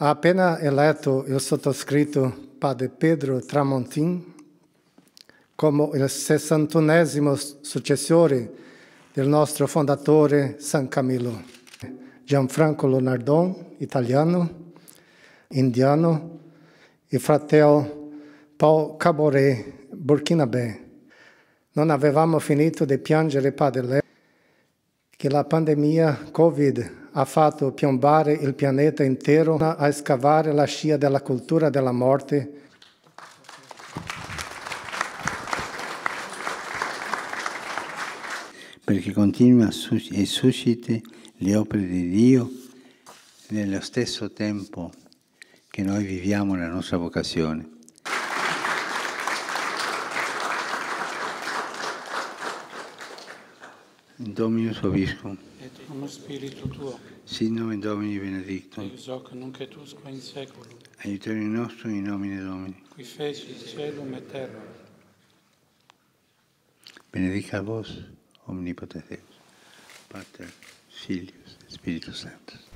Ha appena eletto il sottoscritto Padre Pedro Tramontin come il 61esimo successore del nostro fondatore San Camillo. Gianfranco Lonardon, italiano, indiano, e fratello Paul Caboret, burkinabè. Non avevamo finito di piangere Padre Leo che la pandemia Covid ha fatto piombare il pianeta intero a scavare la scia della cultura della morte. Perché continua e susciti le opere di Dio nello stesso tempo che noi viviamo la nostra vocazione. Dominus Obiscum. et cum spiritu tuo, Sit nomen Domini benedictum. ex hoc nunc et usque in seculum, Aiuterium nostrum in nomine Domini. qui feci celum et terra. Benedica vos, omnipotens Deus, Pater, Filius, Spiritus Sanctus.